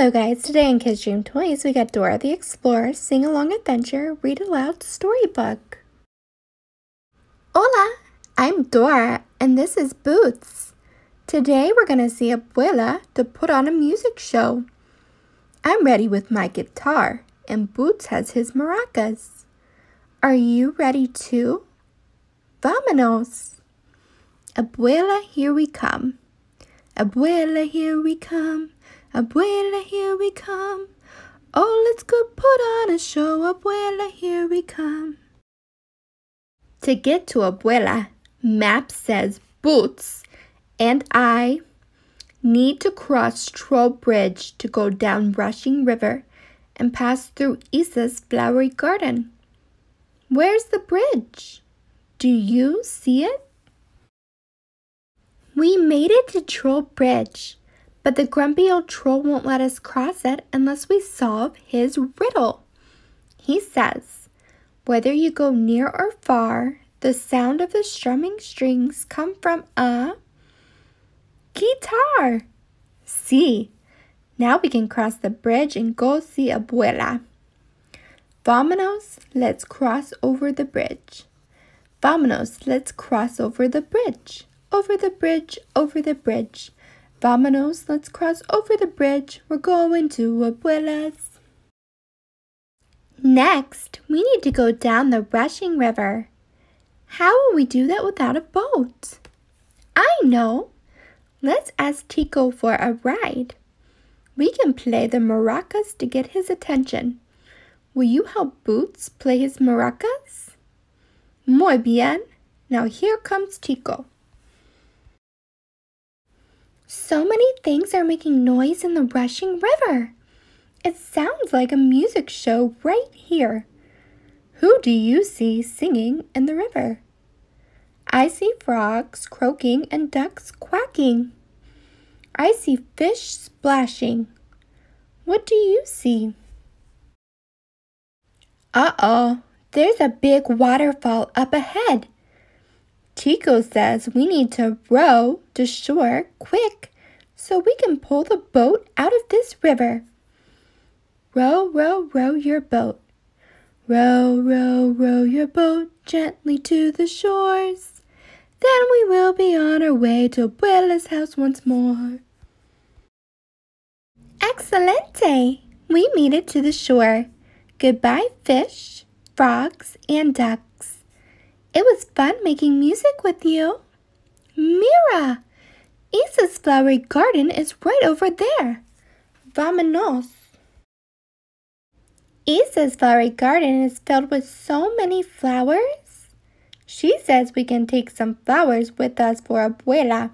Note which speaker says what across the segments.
Speaker 1: Hello guys, today in Kids Dream Toys we got Dora the Explorer Sing Along Adventure Read Aloud Storybook. Hola, I'm Dora and this is Boots. Today we're going to see Abuela to put on a music show. I'm ready with my guitar and Boots has his maracas. Are you ready too? Vámonos! Abuela, here we come. Abuela, here we come. Abuela, here we come. Oh, let's go put on a show. Abuela, here we come. To get to Abuela, map says Boots and I need to cross Troll Bridge to go down Rushing River and pass through Isa's flowery garden. Where's the bridge? Do you see it? We made it to Troll Bridge. But the grumpy old troll won't let us cross it unless we solve his riddle. He says, Whether you go near or far, the sound of the strumming strings come from a guitar. See, now we can cross the bridge and go see Abuela. Vámonos, let's cross over the bridge. Vámonos, let's cross over the bridge. Over the bridge, over the bridge. Vámonos, let's cross over the bridge. We're going to Abuela's. Next, we need to go down the rushing river. How will we do that without a boat? I know. Let's ask Tico for a ride. We can play the maracas to get his attention. Will you help Boots play his maracas? Muy bien. Now here comes Tico. So many things are making noise in the rushing river. It sounds like a music show right here. Who do you see singing in the river? I see frogs croaking and ducks quacking. I see fish splashing. What do you see? Uh-oh, there's a big waterfall up ahead. Tico says we need to row to shore quick so we can pull the boat out of this river. Row, row, row your boat. Row, row, row your boat gently to the shores. Then we will be on our way to Abuela's house once more. Excelente! We made it to the shore. Goodbye, fish, frogs, and ducks. It was fun making music with you. Mira! Isa's flowery garden is right over there. Vámonos. Isa's flowery garden is filled with so many flowers. She says we can take some flowers with us for Abuela.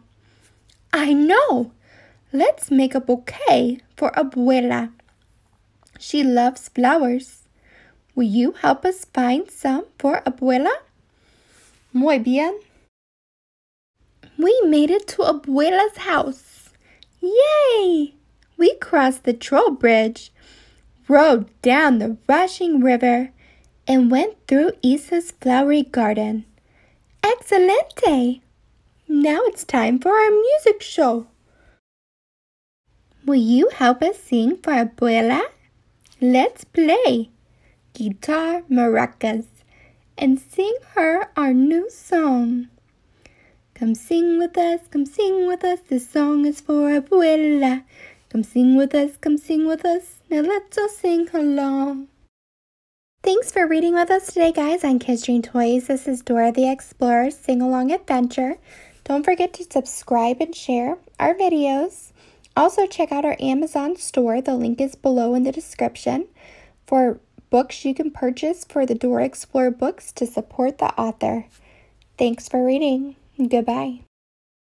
Speaker 1: I know. Let's make a bouquet for Abuela. She loves flowers. Will you help us find some for Abuela? Muy bien. We made it to Abuela's house. Yay! We crossed the troll bridge, rode down the rushing river, and went through Isa's flowery garden. Excelente! Now it's time for our music show. Will you help us sing for Abuela? Let's play. Guitar maracas and sing her our new song. Come sing with us, come sing with us, this song is for Abuela. Come sing with us, come sing with us, now let's all sing along. Thanks for reading with us today, guys, on Kids Dream Toys. This is Dora the Explorer Sing Along Adventure. Don't forget to subscribe and share our videos. Also, check out our Amazon store. The link is below in the description for books you can purchase for the Dora Explorer books to support the author. Thanks for reading. Goodbye.